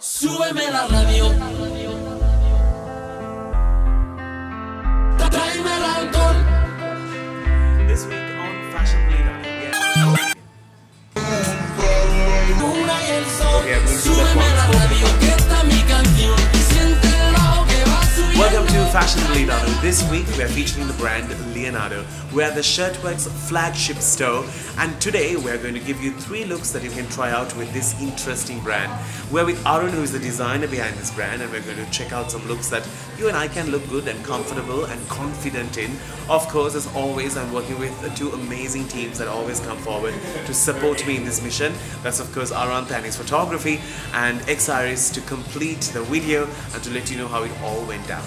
Súbeme la radio. Tráeme el alcohol. This week on Fashion Leader, Luna y el sol. Fashion Leonardo. This week we are featuring the brand Leonardo. We are the Shirtworks flagship store, and today we are going to give you three looks that you can try out with this interesting brand. We're with Arun, who is the designer behind this brand, and we're going to check out some looks that you and I can look good and comfortable and confident in. Of course, as always, I'm working with two amazing teams that always come forward to support me in this mission. That's of course Arant and his photography, and X-Iris to complete the video and to let you know how it all went down.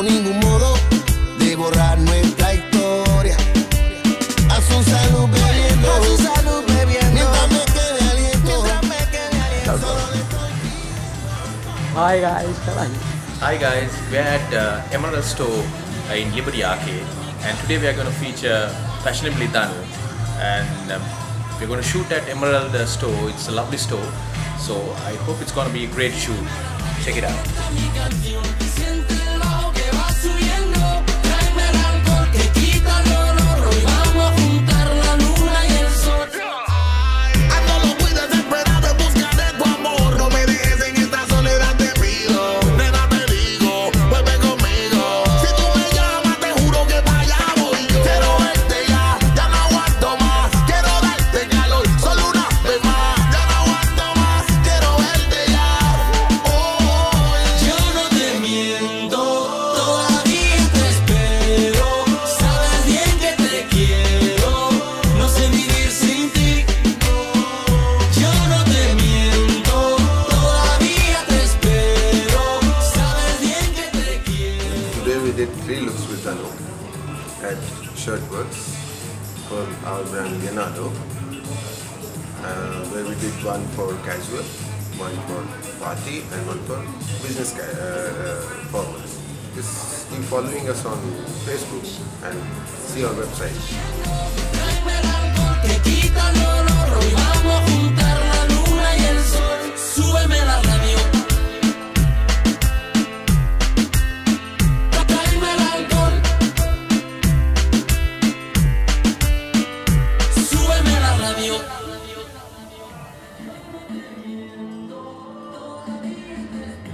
encuentro ningún modo de borrar nuestra historia. A su salud bebiendo, a su salud bebiendo. Mientras me quede aliento, mientras me quede aliento. Hi guys, how are you? Hi guys, we're at uh, Emerald Store uh, in Liberty Arcade and today we are going to feature Fashionably Danu and um, we're going to shoot at Emerald uh, Store, it's a lovely store so I hope it's going to be a great shoot. Check it out. With Danu at Shirtworks for our brand Leonardo, uh, where we did one for casual, one for party, and one for business uh, uh, formal. This you following us on Facebook and see our website. Wanna be in.